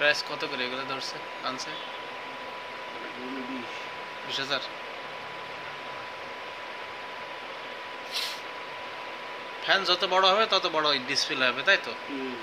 Price কত করে এগুলো ধরছে, আনছে? বিশ বিশ হাজার। ফ্যান যত বড় হবে, তত বড় ডিসপ্লে হবে, তাই তো? হুম।